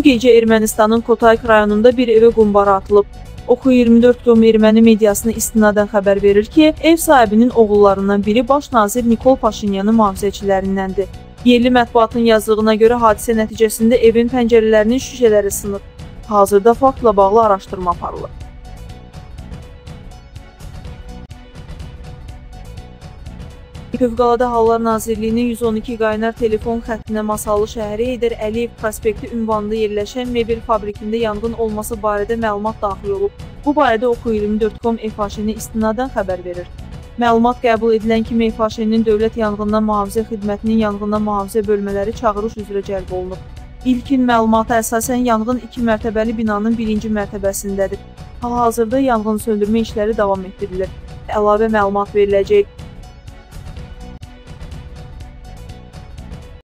gecə Ermənistanın Kotayk rayonunda bir evə qumbara atılıb. Oxu24.com erməni mediasına istinadən xəbər verir ki, ev sahibinin oğullarından biri baş nazir Nikol Paşinyanın mühafizəçilərindəndir. Yerli mətbuatın yazdığına görə hadisə nəticəsində evin pəncərələrinin şüşələri sınıb. Hazırda faktla bağlı araşdırma aparılır. Fövqəladə Hallar Nazirliyinin 112 qaynar telefon xəttinə Masallı şəhəri Heydər Əliyev prospekti ünvanında yerləşən mebel fabrikində yanğın olması barədə məlumat daxil olub. Bu barədə Oxu24.com FHŞ-nə istinadən xəbər verir. Məlumat qəbul edilən kimi FHŞ-nin Dövlət Yanğından Mühafizə Xidmətinin yanğından mühafizə bölmələri çağırış üzrə cəlb olunub. İlkin məlumata əsasən yanğın 2 mərtəbəli binanın birinci mərtəbəsindədir. Hal-hazırda yanğın söndürmə işləri davam etdirilir. Əlavə məlumat veriləcək.